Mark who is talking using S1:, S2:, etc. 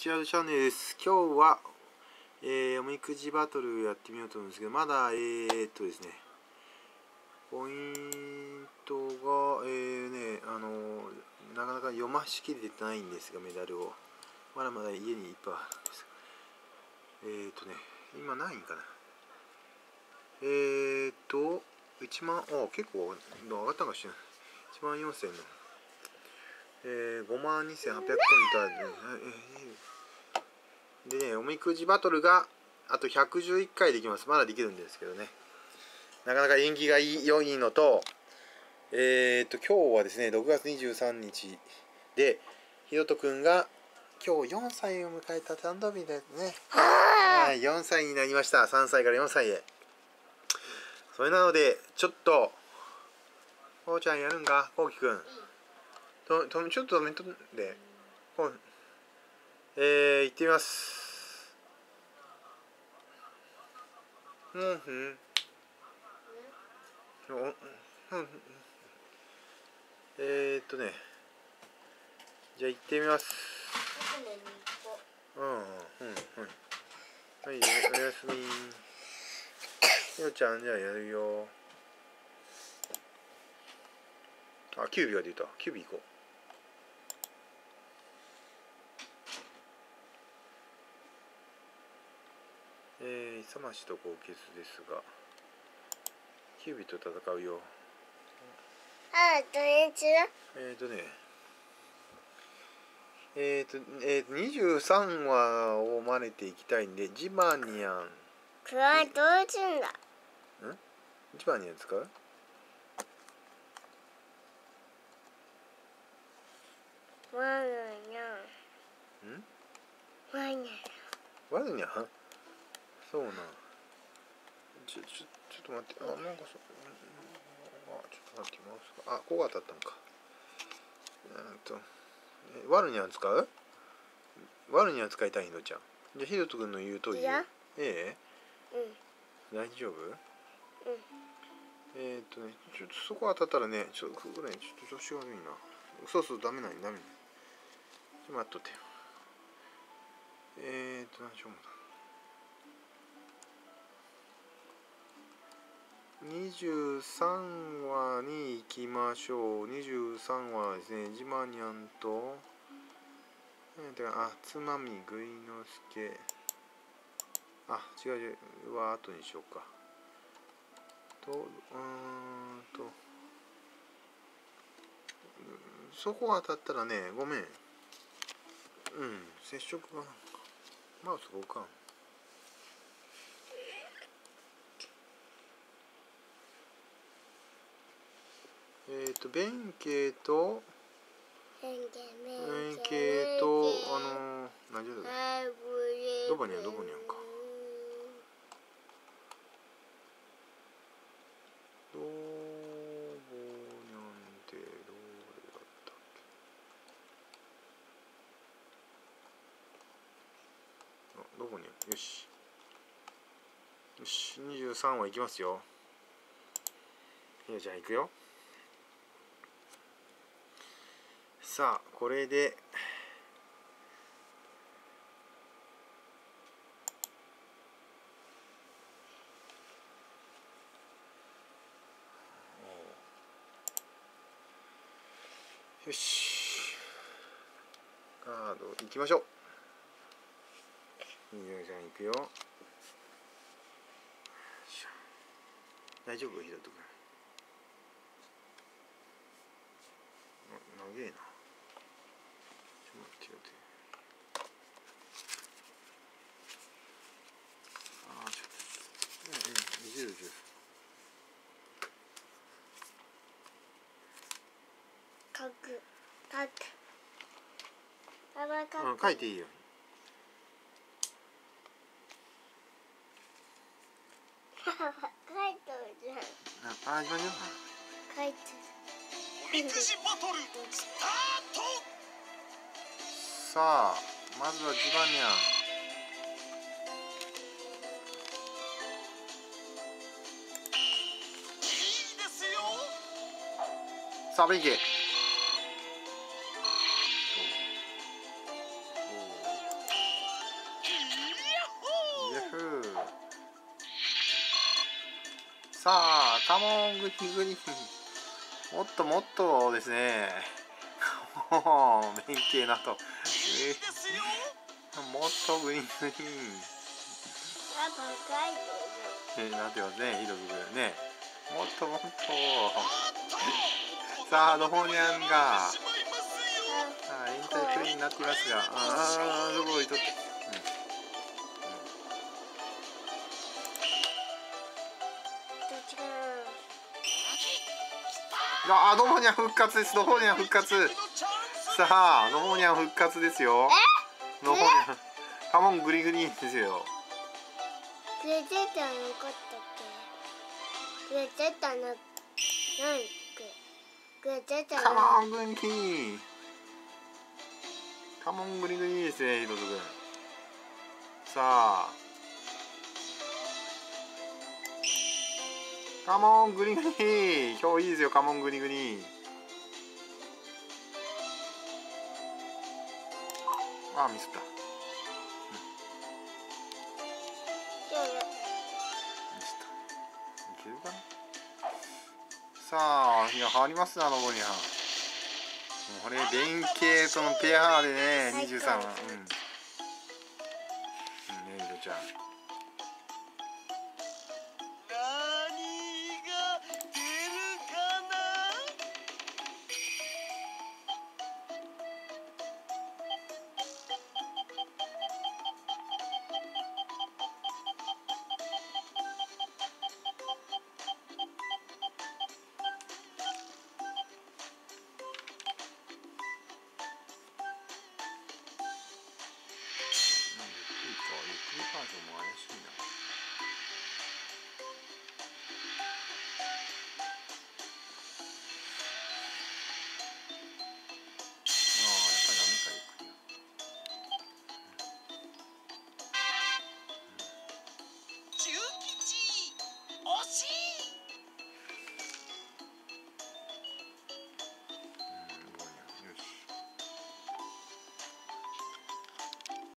S1: チアルチャンネルです。今日は、えー、おみくじバトルやってみようと思うんですけどまだえー、っとですねポイントがえーねあのなかなか読ましきれてないんですがメダルを。まだまだ家にいっぱいあるんです。えー、っとね今何位かな。えー、っと1万あ結構上がったかもしれない1万4000の。えー、5万2800ポイントある、えー、でねおみくじバトルがあと111回できます。まだできるんですけどね。なかなか縁起がいい良いのとえー、っと今日はですね6月23日でひろとくんが今日4歳を迎えた誕生日ですね。はい4歳になりました。3歳から4歳へ。それなのでちょっとこうちゃんやるんか？こうきくん。ととちょっと止めとんで。こうえー、行ってみます。うんうん。えー、っとね。じゃあ行ってみます。う。んうんうん。はいおやすみ。ひろちゃんじゃあやるよ。あキュービが出た。キュービ行こうえー、勇ましと高潔ですがキュービと戦うよ。
S2: あどれちは
S1: えっ、ー、とねえっ、ー、とえー、23話を真似ていきたいんでジバニャン。
S2: これはどうすんだ？
S1: ん？ジバニャン使う？
S2: ワン。ニ
S1: ん？
S2: ャンワン。ニ
S1: ワルニャン？そうなちょちょちょっと待って。あなんかそあちょっと待ってマウスが。あここが当たったのか。うんと。えワルニャン使う？ワルニャン使いたいひろちゃん。じゃあひろとくんの言う通り。
S2: いや。
S1: え
S2: ャン
S1: え大丈夫？
S2: うん。
S1: えーっとねちょっとそこ当たったらねちょっとここねちょっと調子悪いな。そうそうダメなんダメなんちょっと待っとってよ。えーっと何しよう。もな23話に行きましょう。23話ですねジマニャンと、あつまみぐいのすけ。あ違う違うは後にしようか。とうーんと。そこ当たったらねごめん。うん接触がマウス動か。えっ、ー、と弁慶と
S2: 変形
S1: 円形とあの何じゃだろどこにゃどこにゃんか。どぼにゃんってどれだったっけ？あどこにゃんよし。よし23話いきますよ。ひなちゃんいくよさあこれで。よし。カードいきましょう。みゆちゃんいくよ。大丈夫？ひろとく。ん長えなちょっと待ってよってああちょっとうんうんいじるいじる
S2: 書く
S1: うん
S2: 書
S1: いていいよ。
S2: 書いとるじゃん。
S1: ああ今ね
S2: 書いて
S3: おみくじバトルスタート
S1: さあまずはジバニャン。
S3: いいで
S1: さあカモングリグリもっともっとですね。もう弁慶なと、えーもっとグリグリ
S2: パパ書いて
S1: えーなってますねひどくね。もっともっと。さあドホニャンが。さあエンタイプレイになっていますが。ああそこ置いとって、ああドホニャン復活です。ドホニャン復活。さあドホニャン復活ですよ。ドホニャンカモングリグリですよ。
S2: グレゼッタ残ったっけグレゼッタななんかグレゼッタ
S1: カ
S2: な
S1: モングリグリカモングリグリですねヒロト君。さあカモングリグリ今日いいですよカモングリグリあミスった。
S2: 今日
S1: ミスった。いけるかな。さあいや張りますなのぼにゃんもうこれ連携とのペアでね
S2: 最高。
S1: 23は。うんな